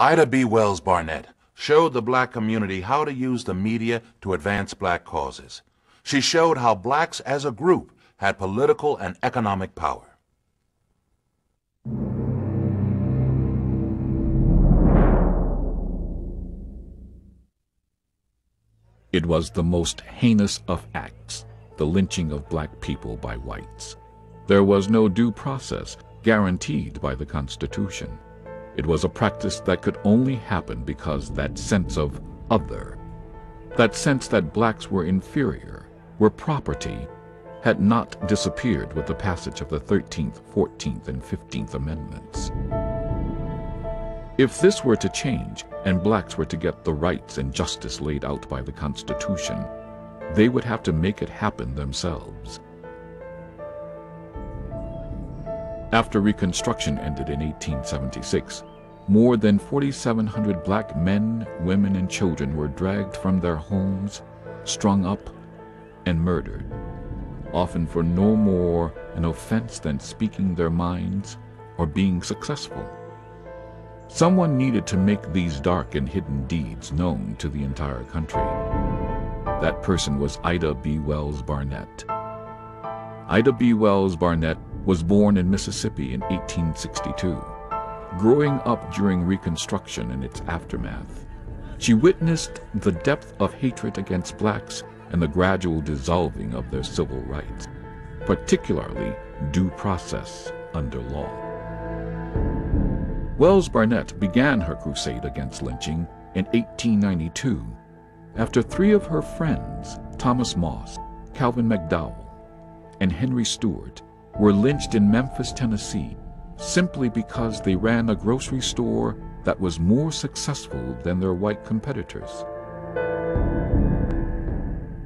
Ida B. Wells Barnett showed the black community how to use the media to advance black causes. She showed how blacks as a group had political and economic power. It was the most heinous of acts, the lynching of black people by whites. There was no due process guaranteed by the Constitution. It was a practice that could only happen because that sense of other, that sense that blacks were inferior, were property, had not disappeared with the passage of the 13th, 14th, and 15th Amendments. If this were to change, and blacks were to get the rights and justice laid out by the Constitution, they would have to make it happen themselves. After Reconstruction ended in 1876, more than 4,700 black men, women, and children were dragged from their homes, strung up, and murdered, often for no more an offense than speaking their minds or being successful. Someone needed to make these dark and hidden deeds known to the entire country. That person was Ida B. Wells Barnett. Ida B. Wells Barnett was born in Mississippi in 1862. Growing up during Reconstruction and its aftermath, she witnessed the depth of hatred against blacks and the gradual dissolving of their civil rights, particularly due process under law. Wells Barnett began her crusade against lynching in 1892 after three of her friends, Thomas Moss, Calvin McDowell, and Henry Stewart, were lynched in Memphis, Tennessee, simply because they ran a grocery store that was more successful than their white competitors.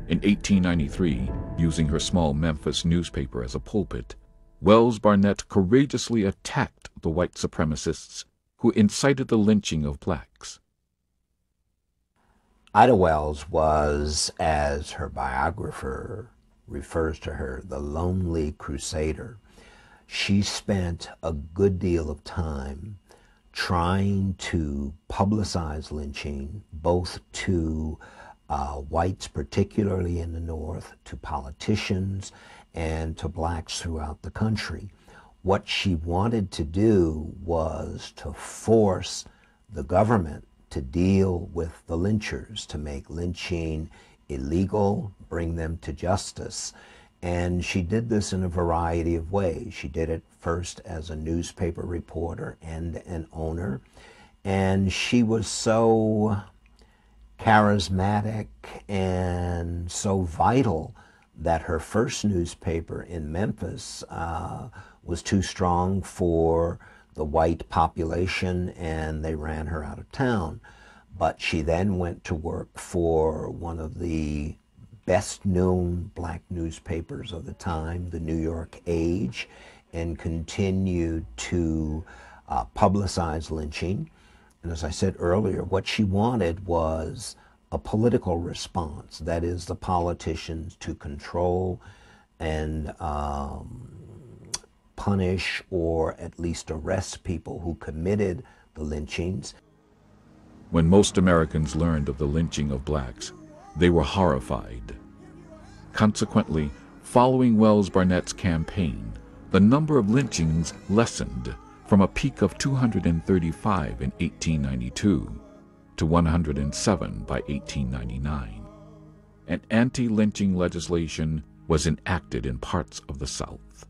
In 1893, using her small Memphis newspaper as a pulpit, Wells Barnett courageously attacked the white supremacists who incited the lynching of blacks. Ida Wells was, as her biographer refers to her, the lonely crusader. She spent a good deal of time trying to publicize lynching, both to uh, whites, particularly in the North, to politicians, and to blacks throughout the country. What she wanted to do was to force the government to deal with the lynchers, to make lynching illegal, bring them to justice. And she did this in a variety of ways. She did it first as a newspaper reporter and an owner. And she was so charismatic and so vital that her first newspaper in Memphis uh, was too strong for the white population and they ran her out of town. But she then went to work for one of the best known black newspapers of the time, the New York Age, and continued to uh, publicize lynching. And as I said earlier, what she wanted was a political response. That is, the politicians to control and um, punish or at least arrest people who committed the lynchings. When most Americans learned of the lynching of blacks, they were horrified. Consequently, following Wells Barnett's campaign, the number of lynchings lessened from a peak of 235 in 1892 to 107 by 1899, and anti-lynching legislation was enacted in parts of the South.